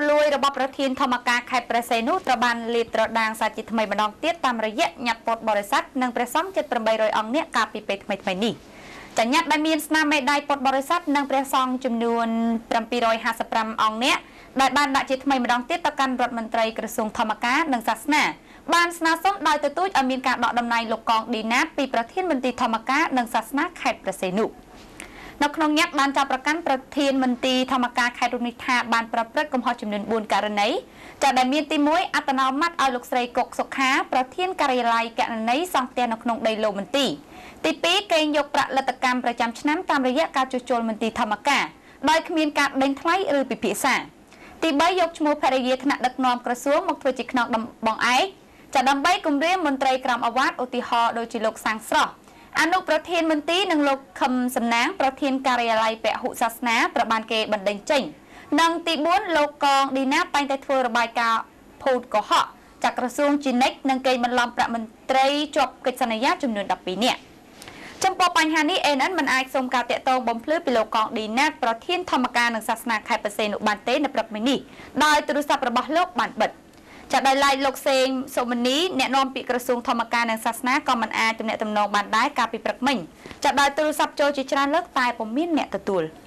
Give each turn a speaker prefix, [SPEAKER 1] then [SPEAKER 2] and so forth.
[SPEAKER 1] រលួយរបស់ប្រធានធម្មការខេត្តព្រះសីហនុត្រូវបានលាតត្រដាងសាជាថ្មីម្ដងទៀតតាមរយៈញត្តិពុទ្ធបរិស័ទនិងព្រះសង្ឃជិត800អង្គនេះកាលពីពេលថ្មីៗនេះចញ្ញត្តិដែលមានស្នាមមេដៃពុទ្ធបរិស័ទនិងព្រះសង្ឃចំនួន755អង្គនេះដែលបានដាក់ជាថ្មីម្ដងទៀតទៅកាន់រដ្ឋមន្ត្រីក្រសួងធម្មការនិងសាសនាបានស្នើសុំដោយទទូចឲ្យមានការដកដំណែងលោកកងឌីណាតពីប្រធានមន្ត្រីធម្មការនិងសាសនាខេត្តព្រះសីហនុ នៅក្នុងញត្តិបានចាប់ប្រកាន់ប្រធានមន្ទីរធម្មការខេត្តរុននេះថាបានប្រព្រឹត្តកំហុសចំនួន4ករណីចាដែលមានទី1អត្តនោម័តឲ្យលោកស្រីកុកសុខាប្រធានការិយាល័យកណន័យសង់ផ្ទះនៅក្នុងដីលោកមន្ទីរទី2កេងយកប្រាក់លទ្ធកម្មប្រចាំឆ្នាំតាមរយៈការជួសជុលមន្ទីរធម្មការដោយគ្មានការដេញថ្លៃឬពិភាក្សាទី3យកឈ្មោះភរិយាថ្នាក់ដឹកនាំក្រសួងមកធ្វើជាខ្នងបងឯកចាដើម្បីគម្រាមមន្ត្រីក្រមអាវ៉ាត់ឧទាហរណ៍ដូចជាលោកសាំងស្រស់ អនុប្រធានមន្ត្រីនិងលោកខឹមសំណាងប្រធានការិយាល័យពហុសាសនាត្រូវបានគេបណ្ដេញចេញនិងទី4លោកកងឌីណាបែងតែធ្វើរបាយការណ៍ភូតកុហកចាក់ក្រសួងជីនិចនិងកេងបន្លំប្រាក់មន្ត្រីជាប់កិច្ចសន្យាចំនួន12នាក់ចំពោះបញ្ហានេះ ANN មិនអាចសូមការតាក់ទងបំភ្លឺពីលោកកងឌីណាតប្រធានធម្មការនឹងសាសនាខេត្តបរសេនុបានទេនៅព្រឹកមិញនេះដោយទូរស័ព្ទរបស់លោកបានបិទ។ ចាដោយឡែកលោកសេងសុមនីអ្នកនាំពាក្យក្រសួងធម្មការនិងសាសនាក៏មិនអាចទំនាក់ទំនងបានដែរកាលពីព្រឹកមិញចាដោយទូរស័ព្ទចូលជាច្រើនលើកតែពុំមានអ្នកទទួល។